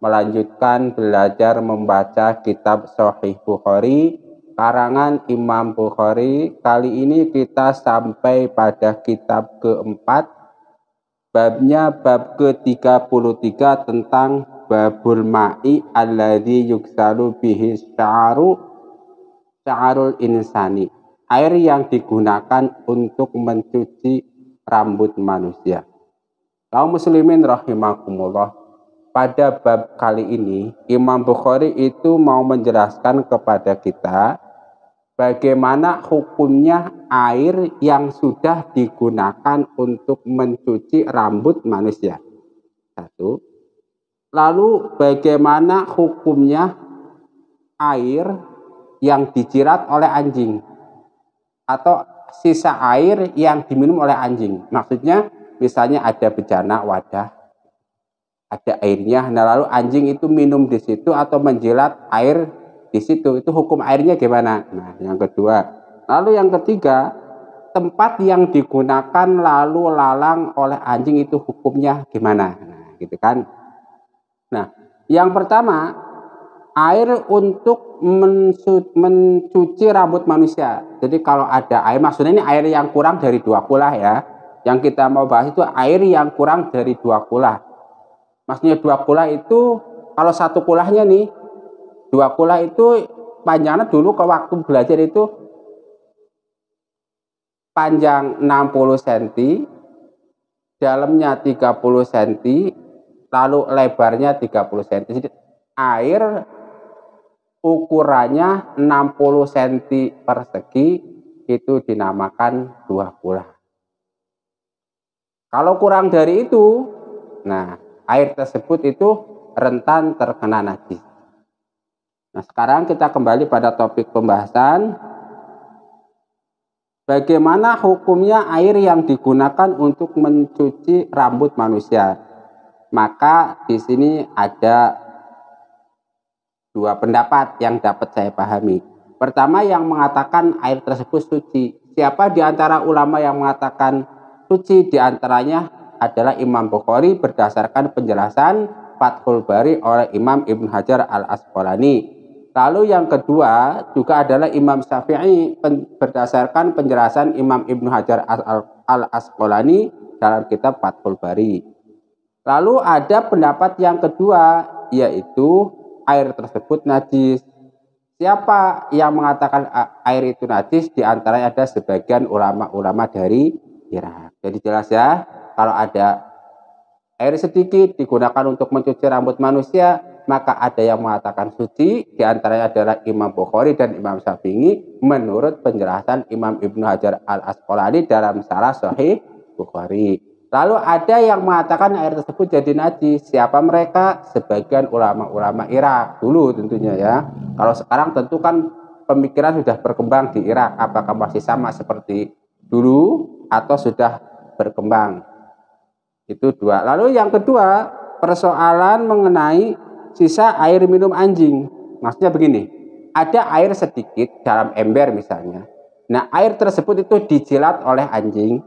melanjutkan belajar membaca kitab Sahih Bukhari karangan Imam Bukhari. Kali ini kita sampai pada kitab keempat babnya bab ke-33 tentang babul ma'i alladhi yuksalu bihi sya'aru sya'arul insani. Air yang digunakan untuk mencuci rambut manusia. Kaum muslimin rahimakumullah pada bab kali ini Imam Bukhari itu mau menjelaskan kepada kita bagaimana hukumnya air yang sudah digunakan untuk mencuci rambut manusia. Satu. Lalu bagaimana hukumnya air yang dijirat oleh anjing atau sisa air yang diminum oleh anjing. Maksudnya misalnya ada bejana wadah ada airnya. Nah lalu anjing itu minum di situ atau menjilat air di situ. Itu hukum airnya gimana? Nah yang kedua. Lalu yang ketiga, tempat yang digunakan lalu lalang oleh anjing itu hukumnya gimana? Nah gitu kan. Nah yang pertama, air untuk mencuci rambut manusia. Jadi kalau ada air, maksudnya ini air yang kurang dari dua kulah ya. Yang kita mau bahas itu air yang kurang dari dua kulah. Maksudnya dua kulah itu kalau satu kulahnya nih dua kulah itu panjangnya dulu ke waktu belajar itu panjang 60 cm, dalamnya 30 cm, lalu lebarnya 30 cm. Jadi air ukurannya 60 cm persegi itu dinamakan dua kulah. Kalau kurang dari itu, nah air tersebut itu rentan terkena najis. Nah, sekarang kita kembali pada topik pembahasan bagaimana hukumnya air yang digunakan untuk mencuci rambut manusia. Maka di sini ada dua pendapat yang dapat saya pahami. Pertama yang mengatakan air tersebut suci. Siapa di antara ulama yang mengatakan suci di antaranya adalah Imam Bukhari berdasarkan penjelasan Fathul Bari oleh Imam Ibn Hajar Al-Asqalani. Lalu yang kedua juga adalah Imam Syafi'i berdasarkan penjelasan Imam Ibn Hajar Al-Asqalani dalam kitab Fathul Bari. Lalu ada pendapat yang kedua yaitu air tersebut najis. Siapa yang mengatakan air itu najis? Di antaranya ada sebagian ulama-ulama dari Irak. Jadi jelas ya, kalau ada air sedikit digunakan untuk mencuci rambut manusia, maka ada yang mengatakan suci, di antaranya adalah Imam Bukhari dan Imam Syafi'i menurut penjelasan Imam Ibnu Hajar Al-Asqalani dalam salah sahih Bukhari. Lalu ada yang mengatakan air tersebut jadi najis. Siapa mereka? Sebagian ulama-ulama Irak dulu tentunya ya. Kalau sekarang tentu kan pemikiran sudah berkembang di Irak. Apakah masih sama seperti dulu atau sudah berkembang? Itu dua. Lalu yang kedua, persoalan mengenai sisa air minum anjing. Maksudnya begini, ada air sedikit dalam ember misalnya. Nah, air tersebut itu dijilat oleh anjing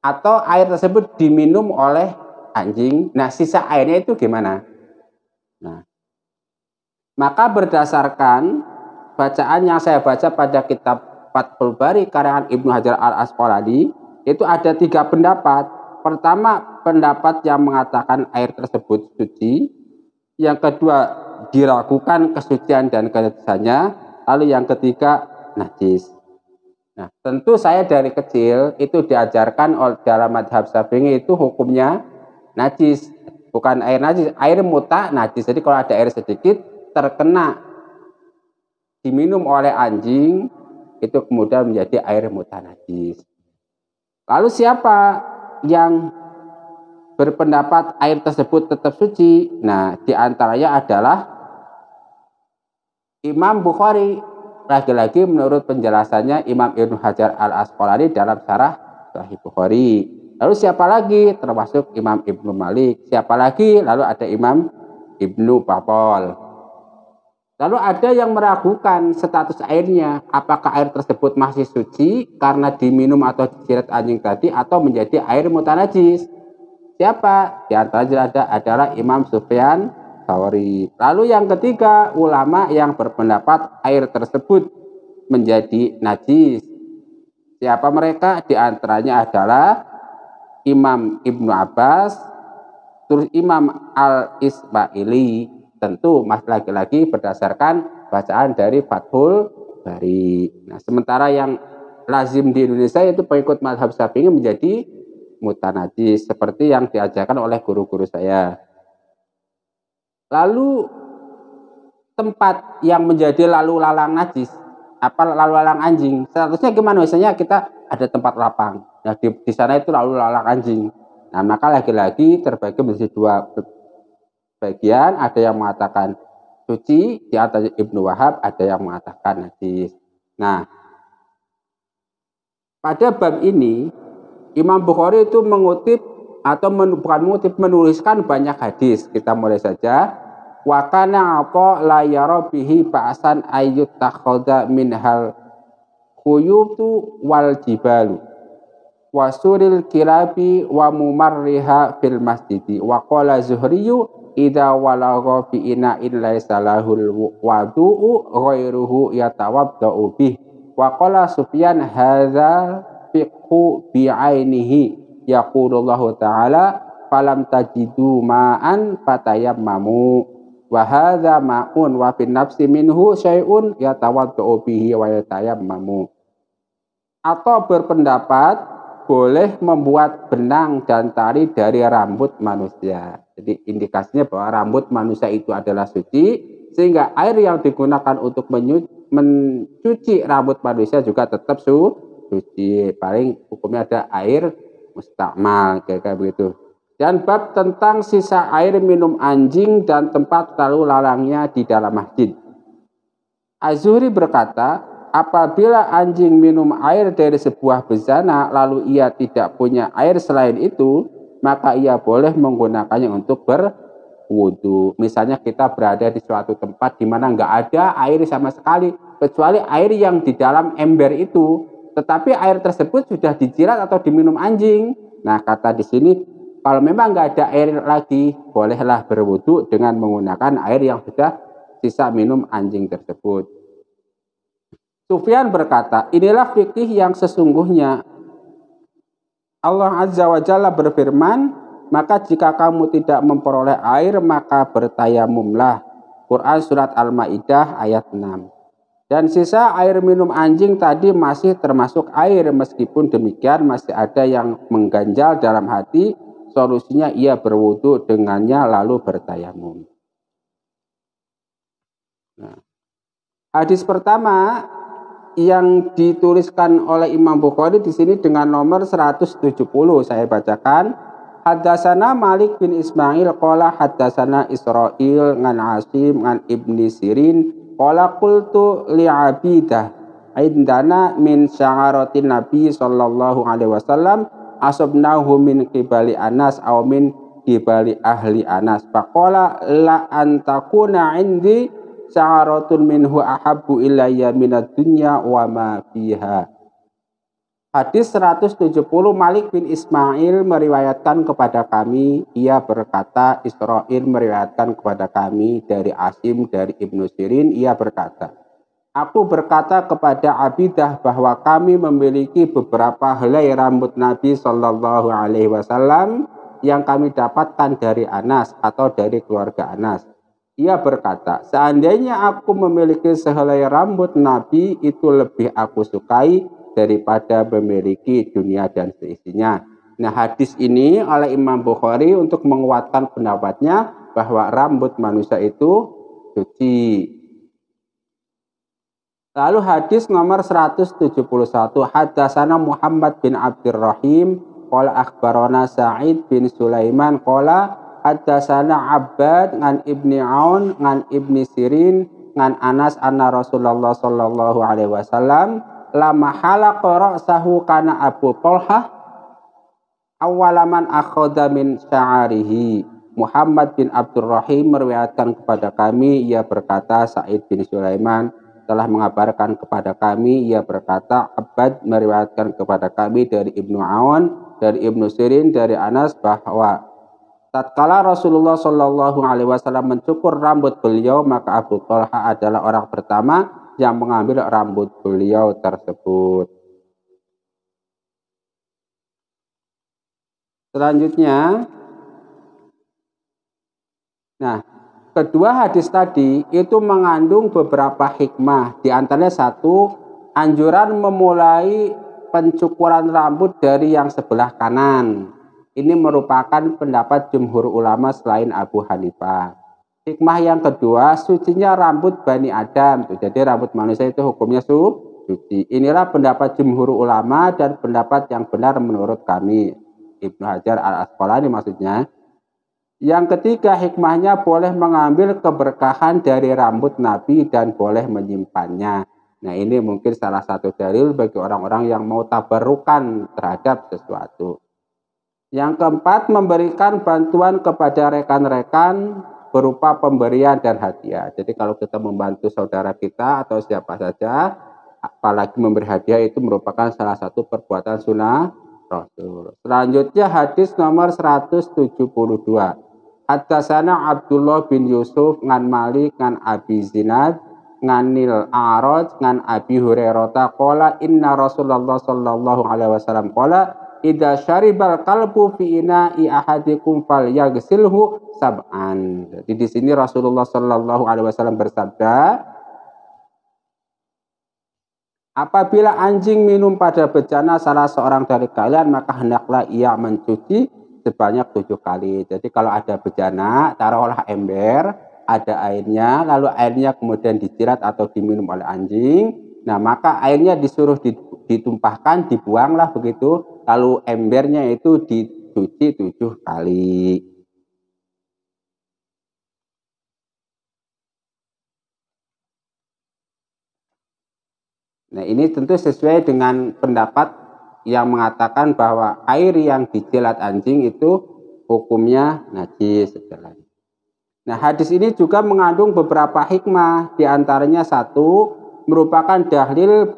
atau air tersebut diminum oleh anjing. Nah, sisa airnya itu gimana? Nah, maka berdasarkan bacaan yang saya baca pada kitab Fathul Bari karangan Ibnu Hajar Al Asqalani itu ada tiga pendapat Pertama, pendapat yang mengatakan air tersebut suci. Yang kedua, diragukan kesucian dan kenajisannya. Lalu yang ketiga, najis. Nah, tentu saya dari kecil itu diajarkan oleh dalam madhab Syafi'i itu hukumnya najis, bukan air najis, air muta najis. Jadi kalau ada air sedikit terkena diminum oleh anjing itu kemudian menjadi air muta najis. Lalu siapa yang berpendapat air tersebut tetap suci, nah di antaranya adalah Imam Bukhari lagi-lagi menurut penjelasannya Imam Ibnu Hajar Al Asqalani dalam syarah Sahih Bukhari. Lalu siapa lagi? Termasuk Imam Ibnu Malik. Siapa lagi? Lalu ada Imam Ibnu Papol. Lalu ada yang meragukan status airnya, apakah air tersebut masih suci karena diminum atau dicirat anjing tadi atau menjadi air mutanajis. Siapa? Di antaranya ada adalah Imam Sufyan Thawri. Lalu yang ketiga, ulama yang berpendapat air tersebut menjadi najis. Siapa mereka? Di antaranya adalah Imam Ibnu Abbas, terus Imam Al-Ismaili, tentu mas lagi-lagi berdasarkan bacaan dari Fathul Bari. Nah, sementara yang lazim di Indonesia itu pengikut madhab Syafi'i menjadi mutanajis seperti yang diajarkan oleh guru-guru saya. Lalu tempat yang menjadi lalu lalang najis, apa lalu lalang anjing, seharusnya gimana? Misalnya kita ada tempat lapang, nah di, di sana itu lalu lalang anjing. Nah maka lagi-lagi terbagi menjadi dua bagian, ada yang mengatakan suci, di atas Ibnu Wahab ada yang mengatakan najis. Nah pada bab ini Imam Bukhari itu mengutip atau men, bukan mengutip menuliskan banyak hadis. Kita mulai saja wa kana apa la yara bihi ba'san ayyut takhadha min hal khuyutu wal jibalu wa suril kirabi wa mumarriha fil masjidi wa qala zuhriyu idza walagha fi ina'in laysa lahul wadu'u ghairuhu yatawaddau bih. Wa qala sufyan hadza fiqhu bi'ainihi yaqulullahu ta'ala falam tajidu ma'an fatayammamu. Wa hadza ma'un wa fin nafsi minhu syai'un yatawaddu bihi wa yatayammamu. Atau berpendapat boleh membuat benang dan tari dari rambut manusia. Jadi indikasinya bahwa rambut manusia itu adalah suci sehingga air yang digunakan untuk mencuci rambut manusia juga tetap su suci. Paling hukumnya ada air mustakmal kayak begitu dan bab tentang sisa air minum anjing dan tempat lalu lalangnya di dalam masjid. Azuri berkata, apabila anjing minum air dari sebuah bezana lalu ia tidak punya air selain itu, maka ia boleh menggunakannya untuk berwudu. Misalnya kita berada di suatu tempat di mana nggak ada air sama sekali, kecuali air yang di dalam ember itu. Tetapi air tersebut sudah dijilat atau diminum anjing. Nah, kata di sini kalau memang nggak ada air lagi, bolehlah berwudu dengan menggunakan air yang sudah sisa minum anjing tersebut. Sufyan berkata, inilah fikih yang sesungguhnya. Allah Azza wa Jalla berfirman, maka jika kamu tidak memperoleh air, maka bertayamumlah. Quran Surat Al-Ma'idah ayat 6. Dan sisa air minum anjing tadi masih termasuk air, meskipun demikian masih ada yang mengganjal dalam hati, solusinya ia berwudu dengannya lalu bertayamum. Nah, hadis pertama yang dituliskan oleh Imam Bukhari di sini dengan nomor 170 saya bacakan. Hadasana Malik bin Ismail qala hadasana Israil ngan Asim ngan Ibni Sirin qala qultu li abidah indana min sya'aratin Nabi sallallahu alaihi wasallam asobnahu min kibali Anas aw min kibali ahli Anas faqala la antakuna indi sa'aratun minhu ahabbu ilayya minad dunya wa ma fiha. Hadis 170 Malik bin Ismail meriwayatkan kepada kami, ia berkata, Israel meriwayatkan kepada kami dari Asim, dari Ibnu Sirin, ia berkata, Aku berkata kepada Abidah bahwa kami memiliki beberapa helai rambut Nabi Shallallahu Alaihi Wasallam yang kami dapatkan dari Anas atau dari keluarga Anas. Ia berkata, seandainya aku memiliki sehelai rambut Nabi itu lebih aku sukai daripada memiliki dunia dan seisinya. Nah hadis ini oleh Imam Bukhari untuk menguatkan pendapatnya bahwa rambut manusia itu suci Lalu hadis nomor 171 hadasana Muhammad bin Abdurrahim qala akhbarana Sa'id bin Sulaiman qala hadasana Abbad ngan Ibni Aun ngan Ibni Sirin ngan Anas anna Rasulullah sallallahu alaihi wasallam lama halaqa sahu kana Abu Talha awalaman akhadha min sya'arihi. Muhammad bin Abdurrahim meriwayatkan kepada kami ia berkata Said bin Sulaiman telah mengabarkan kepada kami ia berkata Abad meriwayatkan kepada kami dari Ibnu Awan dari Ibnu Sirin dari Anas bahwa tatkala Rasulullah Shallallahu alaihi wasallam mencukur rambut beliau maka Abu Talha adalah orang pertama yang mengambil rambut beliau tersebut. Selanjutnya Nah, kedua hadis tadi itu mengandung beberapa hikmah. Di antaranya satu, anjuran memulai pencukuran rambut dari yang sebelah kanan. Ini merupakan pendapat jumhur ulama selain Abu Hanifah. Hikmah yang kedua, sucinya rambut Bani Adam. Jadi rambut manusia itu hukumnya suci. Inilah pendapat jumhur ulama dan pendapat yang benar menurut kami. Ibnu Hajar al-Asqalani maksudnya. Yang ketiga hikmahnya boleh mengambil keberkahan dari rambut Nabi dan boleh menyimpannya. Nah ini mungkin salah satu dalil bagi orang-orang yang mau tabarukan terhadap sesuatu. Yang keempat memberikan bantuan kepada rekan-rekan berupa pemberian dan hadiah. Jadi kalau kita membantu saudara kita atau siapa saja, apalagi memberi hadiah itu merupakan salah satu perbuatan sunnah Rasul. Selanjutnya hadis nomor 172. Hadasana Abdullah bin Yusuf ngan Malik ngan Abi Zinad nganil Arad ngan Abi Hurairah qala inna Rasulullah sallallahu alaihi wasallam qala idza syaribal qalbu fi ina'i ahadikum yaghsilhu sab'an. Jadi di sini Rasulullah sallallahu alaihi wasallam bersabda Apabila anjing minum pada bejana salah seorang dari kalian maka hendaklah ia mencuci sebanyak tujuh kali. Jadi kalau ada bejana, taruhlah ember, ada airnya, lalu airnya kemudian dicirat atau diminum oleh anjing. Nah maka airnya disuruh ditumpahkan, dibuanglah begitu, lalu embernya itu dicuci tujuh kali. Nah ini tentu sesuai dengan pendapat yang mengatakan bahwa air yang dijilat anjing itu hukumnya najis Nah, hadis ini juga mengandung beberapa hikmah, di antaranya satu merupakan dalil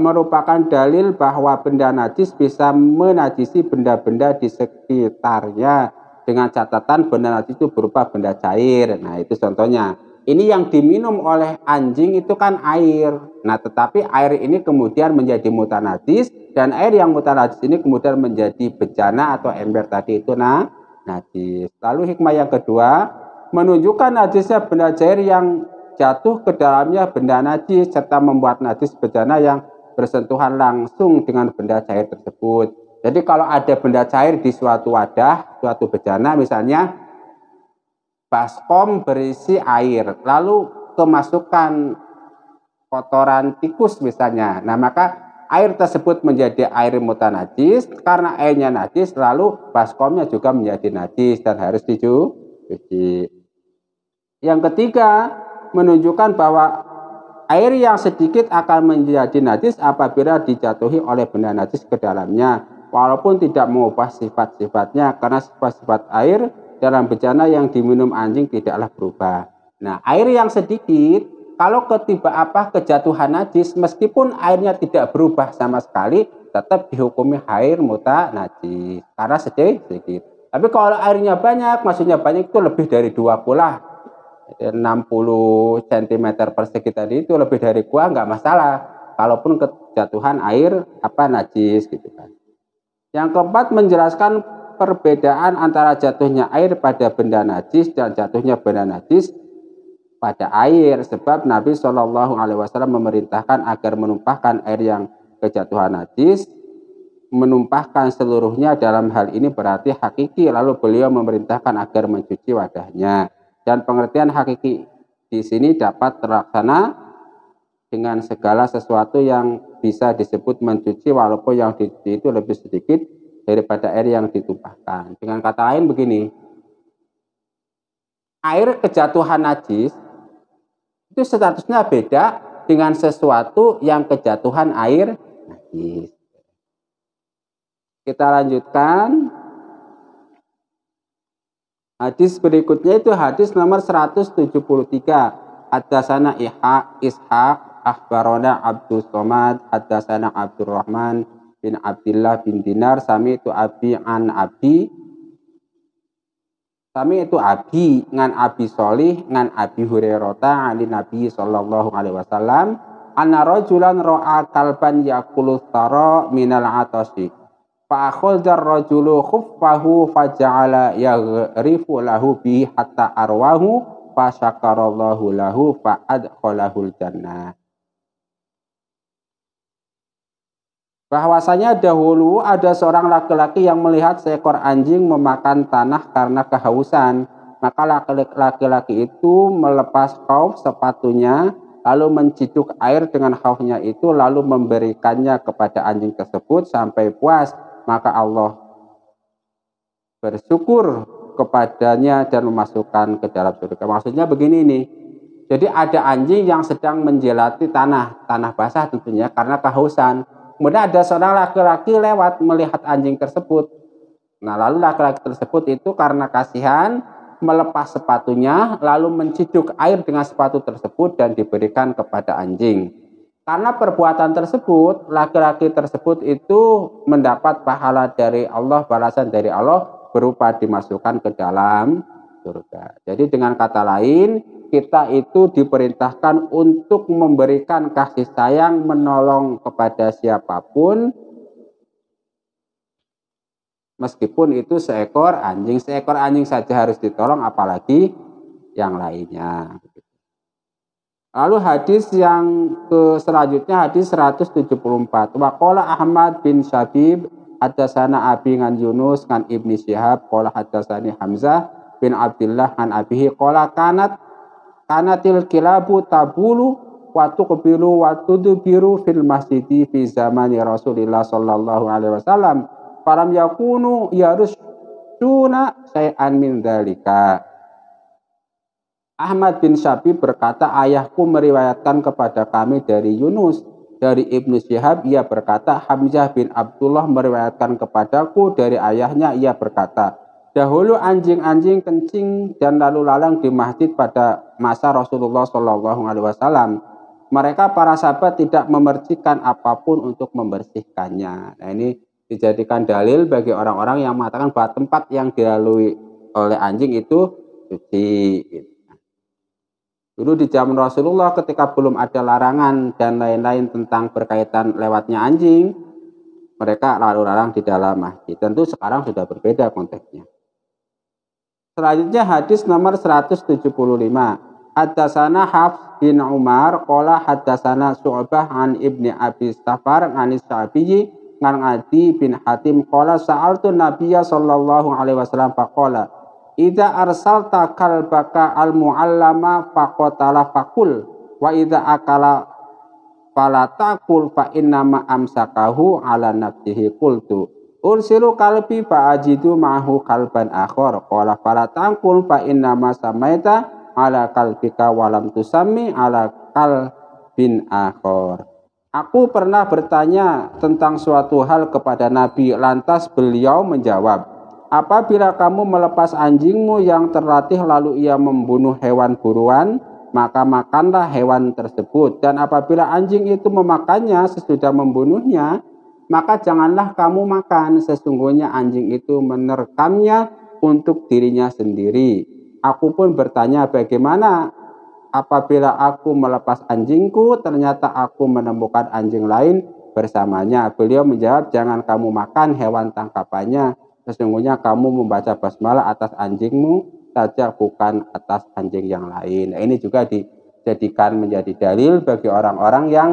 merupakan dalil bahwa benda najis bisa menajisi benda-benda di sekitarnya dengan catatan benda najis itu berupa benda cair. Nah, itu contohnya. Ini yang diminum oleh anjing itu kan air. Nah, tetapi air ini kemudian menjadi mutanajis dan air yang mutanajis ini kemudian menjadi bejana atau ember tadi itu nah najis. Lalu hikmah yang kedua, menunjukkan najisnya benda cair yang jatuh ke dalamnya benda najis serta membuat najis bejana yang bersentuhan langsung dengan benda cair tersebut. Jadi kalau ada benda cair di suatu wadah, suatu bejana misalnya baskom berisi air, lalu kemasukan kotoran tikus misalnya. Nah, maka air tersebut menjadi air mutanajis karena airnya najis lalu baskomnya juga menjadi najis dan harus dicuci. Yang ketiga, menunjukkan bahwa air yang sedikit akan menjadi najis apabila dijatuhi oleh benda najis ke dalamnya walaupun tidak mengubah sifat-sifatnya karena sifat-sifat air dalam bejana yang diminum anjing tidaklah berubah. Nah, air yang sedikit kalau ketiba apa kejatuhan najis meskipun airnya tidak berubah sama sekali tetap dihukumi air muta najis karena sedikit sedikit. Tapi kalau airnya banyak, maksudnya banyak itu lebih dari dua pula 60 cm persegi tadi itu lebih dari gua nggak masalah. Kalaupun kejatuhan air apa najis gitu kan. Yang keempat menjelaskan perbedaan antara jatuhnya air pada benda najis dan jatuhnya benda najis pada air sebab Nabi Shallallahu Alaihi Wasallam memerintahkan agar menumpahkan air yang kejatuhan najis menumpahkan seluruhnya dalam hal ini berarti hakiki lalu beliau memerintahkan agar mencuci wadahnya dan pengertian hakiki di sini dapat terlaksana dengan segala sesuatu yang bisa disebut mencuci walaupun yang dicuci itu lebih sedikit daripada air yang ditumpahkan. Dengan kata lain begini, air kejatuhan najis Itu statusnya beda dengan sesuatu yang kejatuhan air najis. Kita lanjutkan. Hadis berikutnya itu hadis nomor 173. Hadasana Ihaq Ishaq akhbarona Abdul Somad hadasana Abdurrahman bin Abdullah bin Dinar sami itu Abi an Abi. Sami itu Abi ngan Abi Solih ngan Abi Hurairah ali Nabi sallallahu alaihi wasallam. Anna rajulan ra'a kalban yakulu tara minal atasi fa akhadha ar-rajulu khuffahu faja'ala yaghrifu lahu bi hatta arwahu fa syakarallahu lahu fa adkhalahul jannah bahwasanya dahulu ada seorang laki-laki yang melihat seekor anjing memakan tanah karena kehausan. Maka laki-laki itu melepas kauf sepatunya, lalu menciduk air dengan kaufnya itu, lalu memberikannya kepada anjing tersebut sampai puas. Maka Allah bersyukur kepadanya dan memasukkan ke dalam surga. Maksudnya begini nih, jadi ada anjing yang sedang menjelati tanah, tanah basah tentunya karena kehausan Kemudian ada seorang laki-laki lewat melihat anjing tersebut. Nah, lalu laki-laki tersebut itu karena kasihan melepas sepatunya lalu menciduk air dengan sepatu tersebut dan diberikan kepada anjing. Karena perbuatan tersebut, laki-laki tersebut itu mendapat pahala dari Allah, balasan dari Allah berupa dimasukkan ke dalam surga. Jadi dengan kata lain, kita itu diperintahkan untuk memberikan kasih sayang, menolong kepada siapa pun, meskipun itu seekor anjing. Seekor anjing saja harus ditolong, apalagi yang lainnya. Lalu hadis yang ke selanjutnya hadis 174. Waqala Ahmad bin Syabib hadasana Abi ngan Yunus ngan Ibni Syihab. Qala hadasani Hamzah bin Abdullah ngan Abihi. Qala kanat kanatil kilabu tabulu wa tuqbilu wa tudbiru fil masjidi fi zamani Rasulillah sallallahu alaihi wasallam. Falam yakunu yarusuna say'an min dalika Ahmad bin Syabi berkata, ayahku meriwayatkan kepada kami dari Yunus, dari Ibnu Syihab, ia berkata, Hamzah bin Abdullah meriwayatkan kepadaku dari ayahnya, ia berkata, Dahulu anjing-anjing kencing dan lalu lalang di masjid pada masa Rasulullah Shallallahu Alaihi Wasallam. Mereka para sahabat tidak memercikan apa pun untuk membersihkannya. Nah ini dijadikan dalil bagi orang-orang yang mengatakan bahwa tempat yang dilalui oleh anjing itu suci. Dulu di zaman Rasulullah ketika belum ada larangan dan lain-lain tentang berkaitan lewatnya anjing, mereka lalu lalang di dalam masjid. Tentu sekarang sudah berbeda konteksnya. Selanjutnya hadis nomor 175. Hadasana Hafs bin Umar qala hadasana Su'bah an Ibni Abi Safar an Sa'biyyi ngan Adi bin Hatim qala sa'altu Nabiyya sallallahu alaihi wasallam faqala Idza arsalta kalbaka al-muallama faqatala faqul wa idza akala fala taqul fa innama amsakahu ala nafsihi qultu Ursilu kalbi fa ajidu ma'hu kalban akhor. Qala fala tangkul fa inna ma samaita ala kalbika walam tusami ala kalbin akhor. Aku pernah bertanya tentang suatu hal kepada Nabi, lantas beliau menjawab, Apabila kamu melepas anjingmu yang terlatih lalu ia membunuh hewan buruan, maka makanlah hewan tersebut. Dan apabila anjing itu memakannya sesudah membunuhnya, maka janganlah kamu makan. Sesungguhnya anjing itu menerkamnya untuk dirinya sendiri. Aku pun bertanya bagaimana apabila aku melepas anjingku, ternyata aku menemukan anjing lain bersamanya. Beliau menjawab, jangan kamu makan hewan tangkapannya. Sesungguhnya kamu membaca basmalah atas anjingmu saja bukan atas anjing yang lain. Nah, ini juga dijadikan menjadi dalil bagi orang-orang yang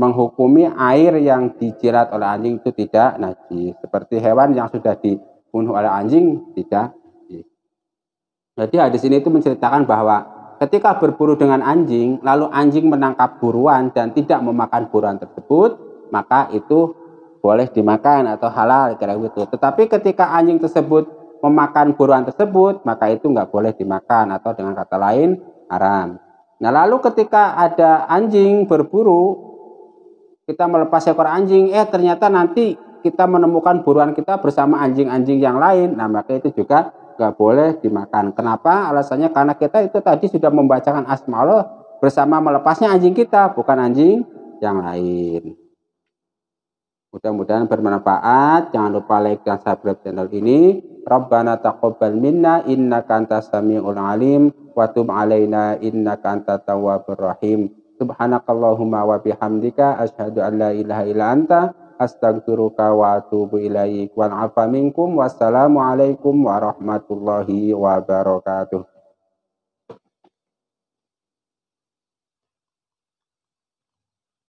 menghukumi air yang dijilat oleh anjing itu tidak najis. Seperti hewan yang sudah dibunuh oleh anjing tidak najis. Jadi hadis ini itu menceritakan bahwa ketika berburu dengan anjing, lalu anjing menangkap buruan dan tidak memakan buruan tersebut, maka itu boleh dimakan atau halal kira gitu. Tetapi ketika anjing tersebut memakan buruan tersebut, maka itu nggak boleh dimakan atau dengan kata lain haram. Nah lalu ketika ada anjing berburu, kita melepas ekor anjing, eh ternyata nanti kita menemukan buruan kita bersama anjing-anjing yang lain. Nah maka itu juga nggak boleh dimakan. Kenapa? Alasannya karena kita itu tadi sudah membacakan asma Allah bersama melepasnya anjing kita, bukan anjing yang lain. Mudah-mudahan bermanfaat. Jangan lupa like dan subscribe channel ini. Rabbana taqabbal minna innaka antas samiul alim wa tub alaina innaka antat tawwabur rahim. Subhanakallahumma wa bihamdika asyhadu an la ilaha illa anta astaghfiruka wa atubu ilaik. Wal afa minkum wassalamu alaikum warahmatullahi wabarakatuh.